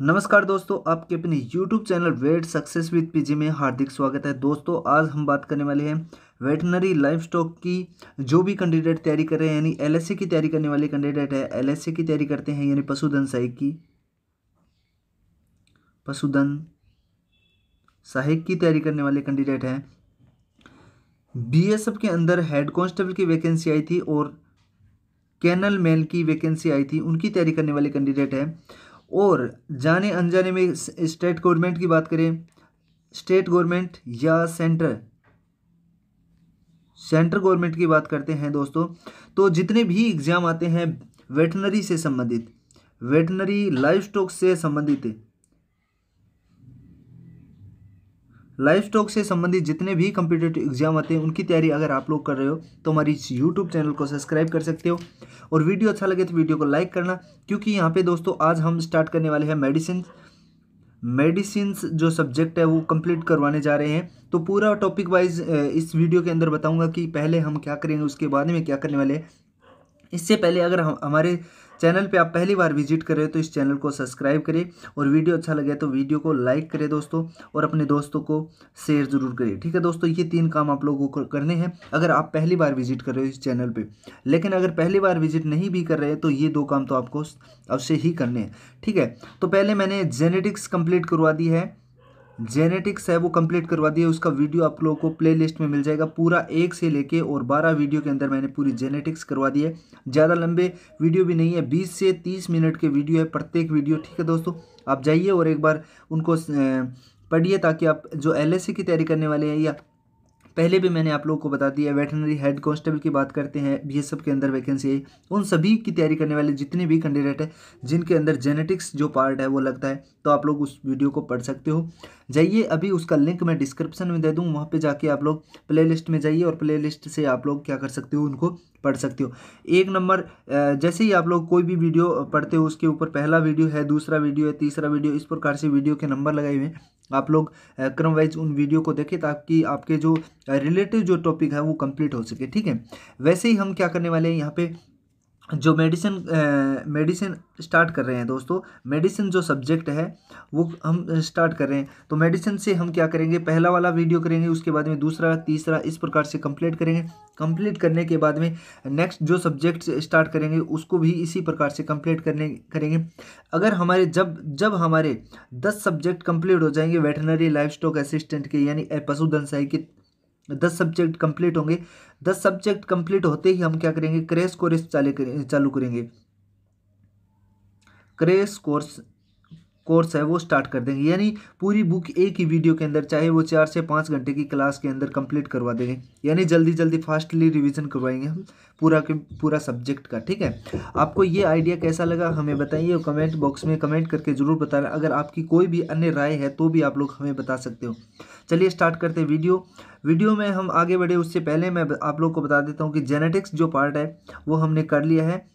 नमस्कार दोस्तों, आपके अपने YouTube channel vet success with PG में हार्दिक स्वागत है। दोस्तों, आज हम बात करने वाले हैं वेटनरी लाइफ स्टॉक की जो भी कैंडिडेट तैयारी कर रहे हैं, यानी एलएससी की तैयारी करने वाले कैंडिडेट है। एलएससी की तैयारी करते हैं, यानी पशुधन सहायक की। पशुधन सहायक की तैयारी करने वाले कैंडिडेट हैं। बीएसएफ के अंदर हेड कांस्टेबल की वैकेंसी आई थी और कैनल मैन की वैकेंसी आई थी। उनकी तैयारी करने वाले कैंडिडेट हैं। और जाने अनजाने में स्टेट गवर्नमेंट की बात करें स्टेट गवर्नमेंट या सेंटर सेंट्रल गवर्नमेंट की बात करते हैं दोस्तों तो जितने भी एग्ज़ाम आते हैं वेटनरी से संबंधित वेटनरी लाइफ स्टॉक से संबंधित लाइफ स्टॉक से संबंधित जितने भी कम्पिटेटिव एग्ज़ाम आते हैं, उनकी तैयारी अगर आप लोग कर रहे हो तो हमारी इस यूट्यूब चैनल को सब्सक्राइब कर सकते हो। और वीडियो अच्छा लगे तो वीडियो को लाइक करना, क्योंकि यहाँ पे दोस्तों आज हम स्टार्ट करने वाले हैं मेडिसिन मेडिसिन जो सब्जेक्ट है, वो कंप्लीट करवाने जा रहे हैं। तो पूरा टॉपिक वाइज इस वीडियो के अंदर बताऊँगा कि पहले हम क्या करेंगे, उसके बाद में क्या करने वाले हैं। इससे पहले अगर हम, हमारे चैनल पे आप पहली बार विज़िट कर रहे हो तो इस चैनल को सब्सक्राइब करें और वीडियो अच्छा लगे तो वीडियो को लाइक करें दोस्तों और अपने दोस्तों को शेयर ज़रूर करें ठीक है दोस्तों, ये तीन काम आप लोगों को करने हैं अगर आप पहली बार विज़िट कर रहे हो इस चैनल पर लेकिन अगर पहली बार विज़िट नहीं भी कर रहे हैं तो ये दो काम तो आपको अवश्य ही करने हैं। ठीक है तो पहले मैंने जेनेटिक्स कंप्लीट करवा दी है। जेनेटिक्स है, वो कंप्लीट करवा दिया। उसका वीडियो आप लोगों को प्लेलिस्ट में मिल जाएगा पूरा एक से लेके और बारह वीडियो के अंदर मैंने पूरी जेनेटिक्स करवा दी है। ज़्यादा लंबे वीडियो भी नहीं है, बीस से तीस मिनट के वीडियो है, प्रत्येक वीडियो ठीक है दोस्तों? आप जाइए और एक बार उनको पढ़िए ताकि आप जो एलएससी की तैयारी करने वाले हैं या पहले भी मैंने आप लोगों को बता दिया वेटनरी हेड कांस्टेबल की बात करते हैं बीएसएफ के अंदर वैकेंसी है। उन सभी की तैयारी करने वाले जितने भी कैंडिडेट हैं, जिनके अंदर जेनेटिक्स जो पार्ट है वो लगता है तो आप लोग उस वीडियो को पढ़ सकते हो। जाइए, अभी उसका लिंक मैं डिस्क्रिप्शन में दे दूँ, वहाँ पर जाके आप लोग प्ले में जाइए और प्ले से आप लोग क्या कर सकते हो, उनको पढ़ सकते हो। एक नंबर जैसे ही आप लोग कोई भी वीडियो पढ़ते हो, उसके ऊपर पहला वीडियो है, दूसरा वीडियो है, तीसरा वीडियो इस प्रकार से वीडियो के नंबर लगाए हुए हैं। आप लोग क्रम वाइज उन वीडियो को देखें ताकि आपके जो रिलेटिव जो टॉपिक है वो कंप्लीट हो सके, ठीक है? वैसे ही हम क्या करने वाले हैं यहाँ पे? जो मेडिसिन मेडिसिन स्टार्ट कर रहे हैं दोस्तों, मेडिसिन जो सब्जेक्ट है, वो हम स्टार्ट कर रहे हैं। तो मेडिसिन से हम क्या करेंगे? पहला वाला वीडियो करेंगे, उसके बाद में दूसरा, तीसरा, इस प्रकार से कंप्लीट करेंगे। कंप्लीट करने के बाद में नेक्स्ट जो सब्जेक्ट स्टार्ट करेंगे, उसको भी इसी प्रकार से कंप्लीट करने, करेंगे। अगर हमारे, जब जब हमारे दस सब्जेक्ट कंप्लीट हो जाएँगे वेटनरी लाइफ स्टॉक असिस्टेंट के, यानी पशुधन सहाय के दस सब्जेक्ट कंप्लीट होंगे। दस सब्जेक्ट कंप्लीट होते ही हम क्या करेंगे? क्रेश कोर्स चालू चालू करेंगे। क्रेश कोर्स कोर्स है, वो स्टार्ट कर देंगे। यानी पूरी बुक एक ही वीडियो के अंदर, चाहे वो चार से पाँच घंटे की क्लास के अंदर कंप्लीट करवा देंगे। यानी जल्दी जल्दी फास्टली रिवीजन करवाएँगे हम पूरा के पूरा सब्जेक्ट का, ठीक है? आपको ये आइडिया कैसा लगा, हमें बताइए और कमेंट बॉक्स में कमेंट करके ज़रूर बताना। अगर आपकी कोई भी अन्य राय है तो भी आप लोग हमें बता सकते हो। चलिए स्टार्ट करते हैं वीडियो वीडियो में हम आगे बढ़े, उससे पहले मैं आप लोग को बता देता हूँ कि जेनेटिक्स जो पार्ट है, वो हमने कर लिया है।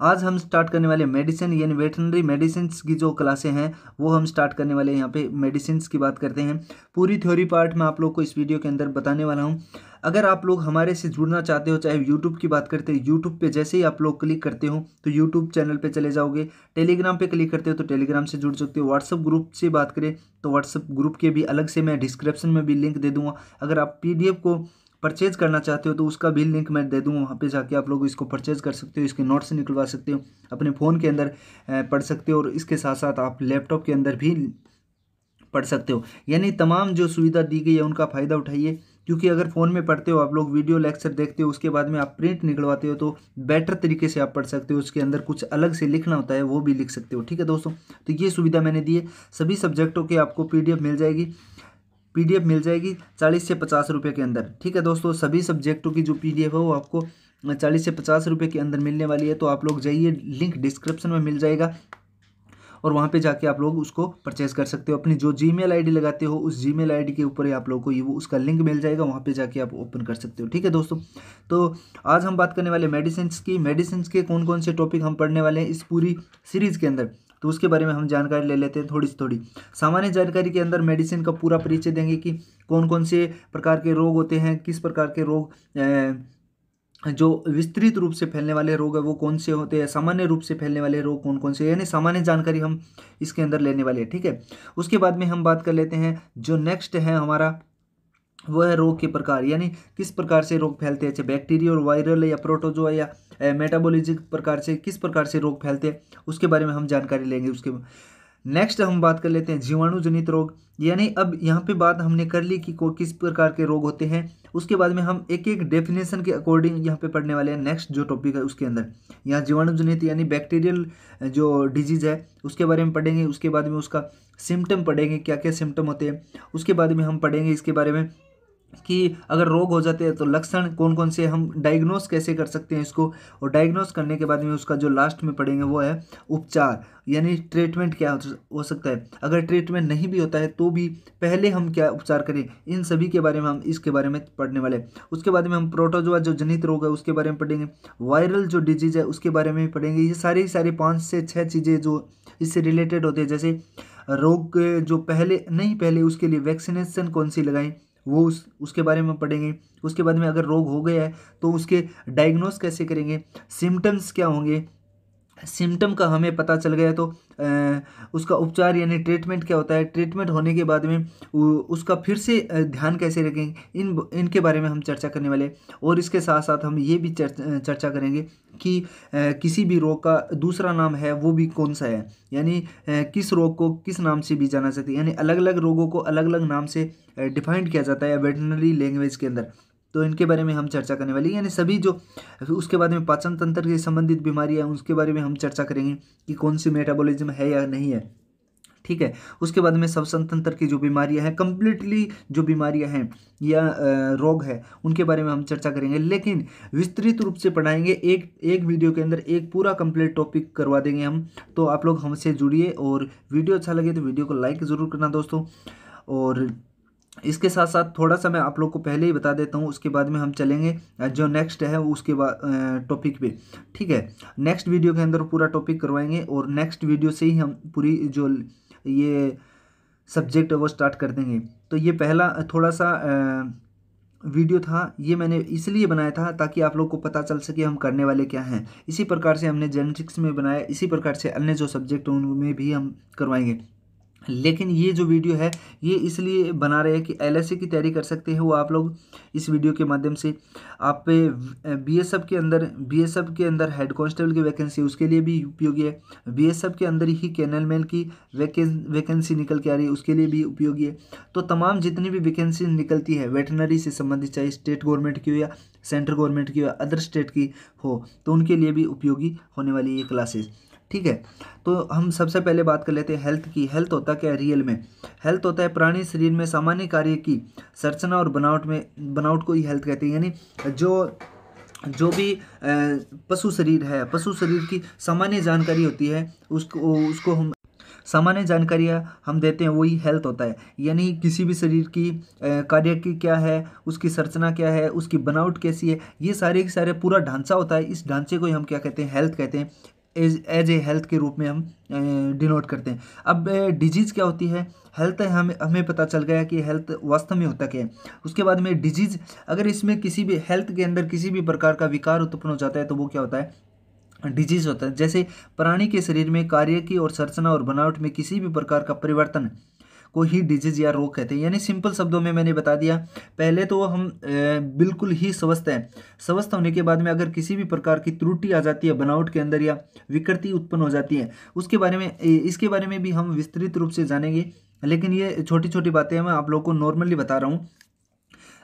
आज हम स्टार्ट करने वाले मेडिसिन यानी वेटनरी मेडिसिन की जो क्लासें हैं, वो हम स्टार्ट करने वाले यहाँ पे मेडिसिन की बात करते हैं। पूरी थ्योरी पार्ट मैं आप लोग को इस वीडियो के अंदर बताने वाला हूँ। अगर आप लोग हमारे से जुड़ना चाहते हो, चाहे यूट्यूब की बात करते हो यूट्यूब पे जैसे ही आप लोग क्लिक करते हो तो यूट्यूब चैनल पे चले जाओगे। टेलीग्राम पे क्लिक करते हो तो टेलीग्राम से जुड़ सकते हो। व्हाट्सअप ग्रुप से बात करें तो व्हाट्सअप ग्रुप के भी अलग से मैं डिस्क्रिप्शन में भी लिंक दे दूँगा। अगर आप पीडीएफ को परचेज करना चाहते हो तो उसका भी लिंक मैं दे दूँगा वहाँ पे जाके। आप लोग इसको परचेज कर सकते हो, इसके नोट्स निकलवा सकते हो, अपने फ़ोन के अंदर पढ़ सकते हो, और इसके साथ साथ आप लैपटॉप के अंदर भी पढ़ सकते हो। यानी तमाम जो सुविधा दी गई है, उनका फ़ायदा उठाइए, क्योंकि अगर फ़ोन में पढ़ते हो, आप लोग वीडियो लेक्चर देखते हो, उसके बाद में आप प्रिंट निकलवाते हो तो बेटर तरीके से आप पढ़ सकते हो, उसके अंदर कुछ अलग से लिखना होता है, वो भी लिख सकते हो। ठीक है दोस्तों? तो ये सुविधा मैंने दी है। सभी सब्जेक्टों के आपको पीडीएफ मिल जाएगी। पीडीएफ मिल जाएगी चालीस से पचास रुपये के अंदर। ठीक है दोस्तों, सभी सब्जेक्टों की जो पीडीएफ है वो आपको चालीस से पचास रुपये के अंदर मिलने वाली है तो आप लोग जाइए लिंक डिस्क्रिप्शन में मिल जाएगा। और वहाँ पे जाके आप लोग उसको परचेज कर सकते हो। अपनी जो जी मेल लगाते हो, उस जी मेल के ऊपर ही आप लोग को ये वो उसका लिंक मिल जाएगा। वहाँ पे जाके आप ओपन कर सकते हो। ठीक है दोस्तों? तो आज हम बात करने वाले मेडिसिन की। मेडिसिन के कौन कौन से टॉपिक हम पढ़ने वाले हैं इस पूरी सीरीज़ के अंदर? तो उसके बारे में हम जानकारी ले लेते हैं थोड़ी सी थोड़ी। सामान्य जानकारी के अंदर मेडिसिन का पूरा परिचय देंगे कि कौन कौन से प्रकार के रोग होते हैं, किस प्रकार के रोग जो विस्तृत रूप से फैलने वाले रोग है, वो कौन से होते हैं? सामान्य रूप से फैलने वाले रोग कौन कौन से यानी सामान्य जानकारी हम इसके अंदर लेने वाले हैं, ठीक है? उसके बाद में हम बात कर लेते हैं, जो नेक्स्ट है हमारा वो है रोग के प्रकार, यानी किस प्रकार से रोग फैलते हैं? चाहे बैक्टीरिया और वायरल या प्रोटोजोआ या मेटाबोलिजिक प्रकार से किस प्रकार से रोग फैलते हैं? उसके बारे में हम जानकारी लेंगे उसके नेक्स्ट हम बात कर लेते हैं जीवाणु जनित रोग। यानी अब यहाँ पे बात हमने कर ली कि को किस प्रकार के रोग होते हैं। उसके बाद में हम एक एक डेफिनेशन के अकॉर्डिंग यहाँ पे पढ़ने वाले हैं नेक्स्ट जो टॉपिक है उसके अंदर। यहाँ जीवाणु जनित यानी बैक्टीरियल जो डिज़ीज़ है, उसके बारे में पढ़ेंगे, उसके बाद में उसका सिम्टम पढ़ेंगे क्या क्या सिम्टम होते हैं। उसके बाद में हम पढ़ेंगे, इसके बारे में कि अगर रोग हो जाते हैं तो लक्षण कौन कौन से हम डायग्नोस कैसे कर सकते हैं इसको? और डायग्नोस करने के बाद में उसका जो लास्ट में पढ़ेंगे वो है उपचार, यानी ट्रीटमेंट क्या हो सकता है? अगर ट्रीटमेंट नहीं भी होता है तो भी पहले हम क्या उपचार करें? इन सभी के बारे में हम, इसके बारे में पढ़ने वाले उसके बाद में हम प्रोटोजोआ जो जनित रोग है उसके बारे में पढ़ेंगे। वायरल जो डिज़ीज़ है उसके बारे में पढ़ेंगे। ये सारी सारी पाँच से छः चीज़ें जो इससे रिलेटेड होती है, जैसे रोग जो पहले, नहीं पहले, उसके लिए वैक्सीनेशन कौन सी लगाएँ? वो उस, उसके बारे में पढ़ेंगे। उसके बाद में अगर रोग हो गया है तो उसके डायग्नोस कैसे करेंगे? सिम्टम्स क्या होंगे? सिम्टम का हमें पता चल गया तो उसका उपचार यानी ट्रीटमेंट क्या होता है? ट्रीटमेंट होने के बाद में उसका फिर से ध्यान कैसे रखेंगे इन, इनके बारे में हम चर्चा करने वाले और इसके साथ साथ हम ये भी चर्चा करेंगे कि किसी भी रोग का दूसरा नाम है, वो भी कौन सा है? यानी किस रोग को किस नाम से भी जाना चाहते हैं? यानी अलग अलग रोगों को अलग अलग नाम से डिफाइंड किया जाता है वेटनरी लैंग्वेज के अंदर। तो इनके बारे में हम चर्चा करने वाले यानी सभी जो, उसके बाद में पाचन तंत्र से संबंधित बीमारियाँ उसके बारे में हम चर्चा करेंगे कि कौन सी मेटाबॉलिज्म है या नहीं है। ठीक है? उसके बाद में श्वसन तंत्र की जो बीमारियाँ हैं कम्प्लीटली जो बीमारियाँ हैं, या रोग है, उनके बारे में हम चर्चा करेंगे। लेकिन विस्तृत रूप से पढ़ाएँगे, एक एक वीडियो के अंदर एक पूरा कंप्लीट टॉपिक करवा देंगे हम। तो आप लोग हमसे जुड़िए और वीडियो अच्छा लगे तो वीडियो को लाइक ज़रूर करना दोस्तों। और इसके साथ साथ थोड़ा सा मैं आप लोग को पहले ही बता देता हूँ, उसके बाद में हम चलेंगे जो नेक्स्ट है उसके बाद टॉपिक पे। ठीक है? नेक्स्ट वीडियो के अंदर पूरा टॉपिक करवाएँगे और नेक्स्ट वीडियो से ही हम पूरी जो ये सब्जेक्ट है वो स्टार्ट कर देंगे। तो ये पहला थोड़ा सा वीडियो था, ये मैंने इसलिए बनाया था ताकि आप लोग को पता चल सके हम करने वाले क्या हैं। इसी प्रकार से हमने जेनेटिक्स में बनाया, इसी प्रकार से अन्य जो सब्जेक्ट उनमें भी हम करवाएँगे। लेकिन ये जो वीडियो है, ये इसलिए बना रहे हैं कि एलएससी की तैयारी कर सकते हैं वो आप लोग इस वीडियो के माध्यम से। आप बी एस के अंदर बी एस के अंदर हेड कांस्टेबल की वैकेंसी उसके लिए भी उपयोगी है। बी एस के अंदर ही कैनल मैन की वैकेंसी निकल के आ रही है, उसके लिए भी उपयोगी है। तो तमाम जितनी भी वैकेंसी निकलती है वेटनरी से संबंधित, चाहे स्टेट गवर्नमेंट की हो या सेंट्रल गवर्नमेंट की हो या अदर स्टेट की हो तो उनके लिए भी उपयोगी होने वाली ये क्लासेस ठीक है? तो हम सबसे पहले बात कर लेते हैं हेल्थ की। हेल्थ होता क्या है रियल में? हेल्थ होता है प्राणी शरीर में सामान्य कार्य की संरचना और बनावट में, बनावट को ही हेल्थ कहते हैं। यानी जो जो भी पशु शरीर है, पशु शरीर की सामान्य जानकारी होती है, उसको उसको हम सामान्य जानकारियाँ हम देते हैं, वही हेल्थ होता है। यानी किसी भी शरीर की कार्य की क्या है, उसकी संरचना क्या है, उसकी बनावट कैसी है, ये सारे के सारे पूरा ढांचा होता है। इस ढांचे को ही हम क्या कहते हैं? हेल्थ कहते हैं। एज एज ए हेल्थ के रूप में हम डिनोट करते हैं। अब डिज़ीज़ क्या होती है? हेल्थ हमें हमें पता चल गया कि हेल्थ वास्तव में होता क्या है। उसके बाद में डिज़ीज़ अगर इसमें किसी भी हेल्थ के अंदर किसी भी प्रकार का विकार उत्पन्न हो जाता है तो वो क्या होता है? डिज़ीज़ होता है। जैसे प्राणी के शरीर में कार्य की और संरचना और बनावट में किसी भी प्रकार का परिवर्तन को ही डिज़ीज़ या रोग कहते हैं। यानी सिंपल शब्दों में मैंने बता दिया। पहले तो हम बिल्कुल ही स्वस्थ हैं। स्वस्थ होने के बाद में अगर किसी भी प्रकार की त्रुटि आ जाती है, बनावट के अंदर या विकृति उत्पन्न हो जाती है, उसके बारे में इसके बारे में भी हम विस्तृत रूप से जानेंगे। लेकिन ये छोटी छोटी बातें मैं आप लोगों को नॉर्मली बता रहा हूँ।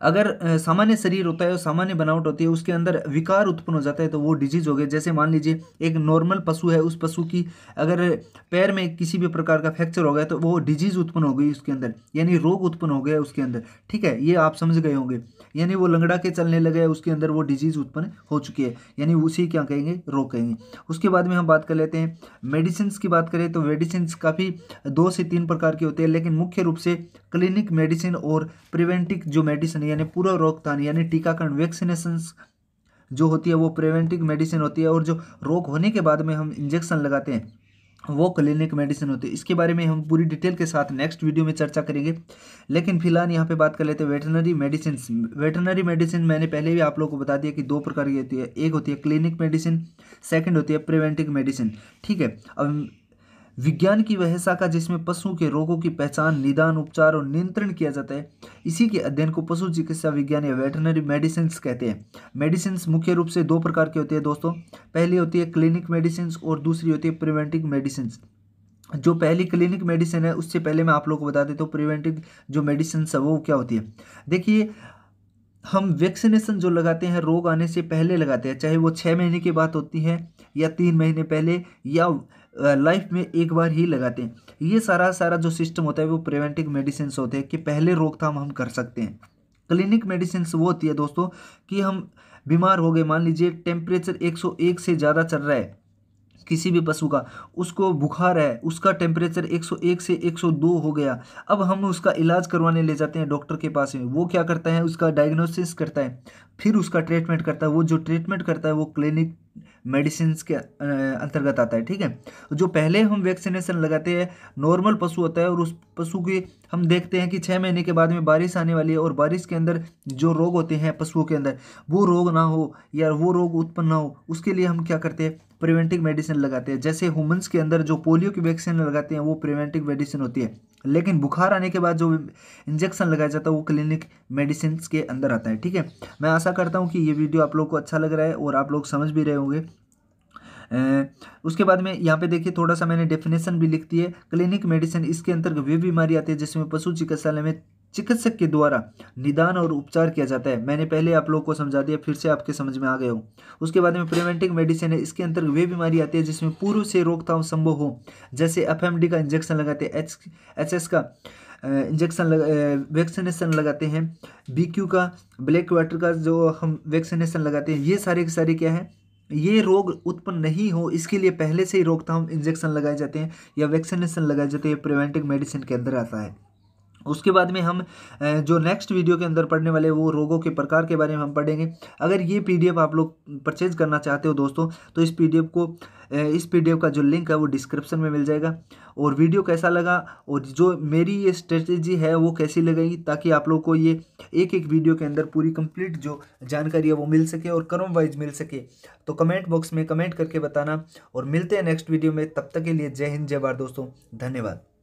अगर सामान्य शरीर होता है और सामान्य बनावट होती है, उसके अंदर विकार उत्पन्न हो जाता है तो वो डिज़ीज़ हो गए जैसे मान लीजिए, एक नॉर्मल पशु है, उस पशु की अगर पैर में किसी भी प्रकार का फ्रैक्चर हो गया तो वो डिज़ीज़ उत्पन्न हो गई उसके अंदर, यानी रोग उत्पन्न हो गया उसके अंदर। ठीक है? ये आप समझ गए होंगे। यानी वो लंगड़ा के चलने लगे, उसके अंदर वो डिज़ीज़ उत्पन्न हो चुकी है। यानी उसी क्या कहेंगे? रोग कहेंगे। उसके बाद में हम बात कर लेते हैं मेडिसिन की बात करें तो मेडिसिन काफ़ी दो से तीन प्रकार की होती है, लेकिन मुख्य रूप से क्लिनिक मेडिसिन और प्रिवेंटिव जो मेडिसिन यानी पूरा रोकथाम यानी टीकाकरण वैक्सीनेशन जो होती है, वो प्रिवेंटिव मेडिसिन होती है और जो रोग होने के बाद में हम इंजेक्शन लगाते हैं। वो क्लिनिक मेडिसिन होती है। इसके बारे में हम पूरी डिटेल के साथ नेक्स्ट वीडियो में चर्चा करेंगे। लेकिन फ़िलहाल यहाँ पे बात कर लेते हैं वेटनरी मेडिसिन वेटनरी मेडिसिन मैंने पहले भी आप लोगों को बता दिया कि दो प्रकार की होती है। एक होती है क्लिनिक मेडिसिन, सेकंड होती है प्रिवेंटिव मेडिसिन। ठीक है? अब विज्ञान की वह शाखा जिसमें पशुओं के रोगों की पहचान, निदान, उपचार और नियंत्रण किया जाता है, इसी के अध्ययन को पशु चिकित्सा विज्ञान या वेटनरी मेडिसिन कहते हैं। मेडिसिन मुख्य रूप से दो प्रकार के होते हैं दोस्तों। पहली होती है क्लिनिक मेडिसिन और दूसरी होती है प्रिवेंटिव मेडिसिन जो पहली क्लिनिक मेडिसिन है, उससे पहले मैं आप लोग को बता देता हूँ, प्रिवेंटिव जो मेडिसिन है, वो क्या होती है? देखिए, हम वैक्सीनेशन जो लगाते हैं, रोग आने से पहले लगाते हैं, चाहे वो छः महीने की बात होती है या तीन महीने पहले या लाइफ में एक बार ही लगाते हैं। ये सारा सारा जो सिस्टम होता है, वो प्रिवेंटिव मेडिसिन होते हैं कि पहले रोकथाम हम कर सकते हैं। क्लिनिक मेडिसिन वो होती है दोस्तों कि हम बीमार हो गए। मान लीजिए टेम्परेचर 101 से ज़्यादा चल रहा है। किसी भी पशु का, उसको बुखार है, उसका टेम्परेचर 101 से 102 हो गया। अब हम उसका इलाज करवाने ले जाते हैं डॉक्टर के पास में। वो क्या करता है? उसका डायग्नोसिस करता है। फिर उसका ट्रीटमेंट करता है। वो जो ट्रीटमेंट करता है, वो क्लिनिक मेडिसिन के अंतर्गत आता है, ठीक है? जो पहले हम वैक्सीनेशन लगाते हैं नॉर्मल पशु होता है और उस पशु की हम देखते हैं कि छः महीने के बाद में बारिश आने वाली है और बारिश के अंदर जो रोग होते हैं पशुओं के अंदर, वो रोग ना हो या वो रोग उत्पन्न ना हो, उसके लिए हम क्या करते हैं? प्रिवेंटिव मेडिसिन लगाते हैं। जैसे हुमन्स के अंदर जो पोलियो की वैक्सीन लगाते हैं, वो प्रिवेंटिव मेडिसिन होती है। लेकिन बुखार आने के बाद जो इंजेक्शन लगाया जाता है, वो क्लिनिक मेडिसिन के अंदर आता है, ठीक है? मैं आशा करता हूँ कि ये वीडियो आप लोग को अच्छा लग रहा है और आप लोग समझ भी रहे होंगे। उसके बाद में यहाँ पे देखिए, थोड़ा सा मैंने डेफिनेशन भी लिख दी है। क्लिनिक मेडिसिन इसके अंतर्गत वे बीमारी आती है जिसमें पशु चिकित्सालय में चिकित्सक के द्वारा निदान और उपचार किया जाता है। मैंने पहले आप लोगों को समझा दिया, फिर से आपके समझ में आ गए हो। उसके बाद में प्रिवेंटिव मेडिसिन है। इसके अंतर्गत वे बीमारी आती है जिसमें पूर्व से रोकथाम संभव हो। जैसे एफएमडी का इंजेक्शन लगाते हैं एच एच एस का इंजेक्शन लगा वैक्सीनेशन लगाते हैं। बी क्यू का ब्लैक वाटर का जो हम वैक्सीनेशन लगाते हैं, ये सारे के सारे क्या है? ये रोग उत्पन्न नहीं हो, इसके लिए पहले से ही रोकथाम इंजेक्शन लगाए जाते हैं या वैक्सीनेशन लगाए जाते हैं प्रिवेंटिव मेडिसिन के अंदर आता है। उसके बाद में हम जो नेक्स्ट वीडियो के अंदर पढ़ने वाले वो रोगों के प्रकार के बारे में हम पढ़ेंगे। अगर ये पीडीएफ आप लोग परचेज करना चाहते हो दोस्तों तो इस पीडीएफ को इस पीडीएफ का जो लिंक है, वो डिस्क्रिप्शन में मिल जाएगा। और वीडियो कैसा लगा, और जो मेरी ये स्ट्रेटेजी है, वो कैसी लगेगी ताकि आप लोग को ये एक एक वीडियो के अंदर पूरी कंप्लीट जो जानकारी है, वो मिल सके और क्रम वाइज मिल सके। तो कमेंट बॉक्स में कमेंट करके बताना, और मिलते हैं नेक्स्ट वीडियो में, तब तक के लिए जय हिंद, जय भारत दोस्तों। धन्यवाद।